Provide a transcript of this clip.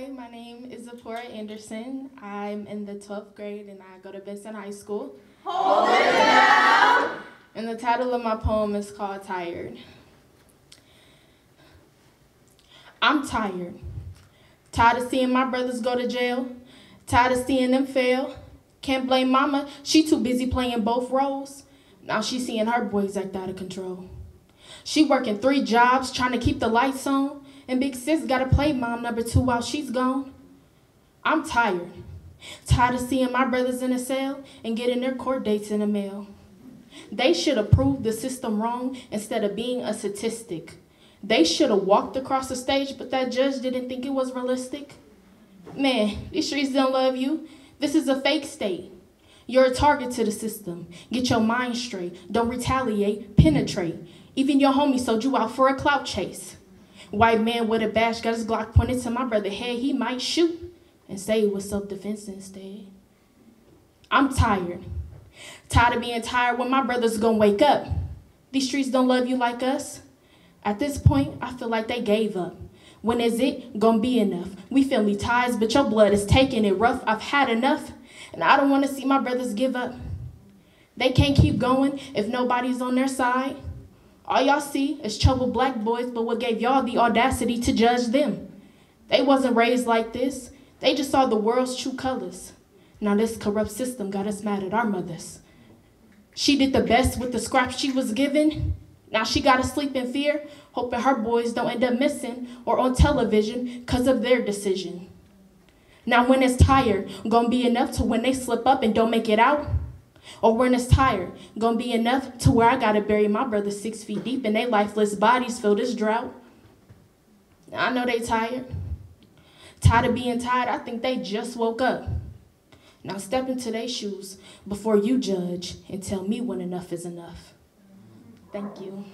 Hi, my name is Zipporah Anderson. I'm in the 12th grade and I go to Benson High School. Hold it down! And the title of my poem is called Tired. I'm tired. Tired of seeing my brothers go to jail. Tired of seeing them fail. Can't blame mama, she too busy playing both roles. Now she seeing her boys act out of control. She working three jobs trying to keep the lights on. And big sis gotta play mom number two while she's gone. I'm tired. Tired of seeing my brothers in a cell and getting their court dates in the mail. They should have proved the system wrong instead of being a statistic. They should have walked across the stage, but that judge didn't think it was realistic. Man, these streets don't love you. This is a fake state. You're a target to the system. Get your mind straight. Don't retaliate, penetrate. Even your homie sold you out for a clout chase. White man with a badge got his Glock pointed to my brother head. He might shoot and say it was self-defense instead. I'm tired. Tired of being tired when my brother's gonna wake up. These streets don't love you like us. At this point, I feel like they gave up. When is it gonna be enough? We family ties, but your blood is taking it rough. I've had enough, and I don't wanna see my brothers give up. They can't keep going if nobody's on their side. All y'all see is troubled black boys, but what gave y'all the audacity to judge them? They wasn't raised like this. They just saw the world's true colors. Now this corrupt system got us mad at our mothers. She did the best with the scraps she was given. Now she gotta sleep in fear, hoping her boys don't end up missing or on television because of their decision. Now when it's tired, gonna be enough to when they slip up and don't make it out? Or when it's tired, gonna be enough to where I gotta bury my brother six feet deep and they lifeless bodies fill this drought. I know they tired. Tired of being tired, I think they just woke up. Now step into their shoes before you judge and tell me when enough is enough. Thank you.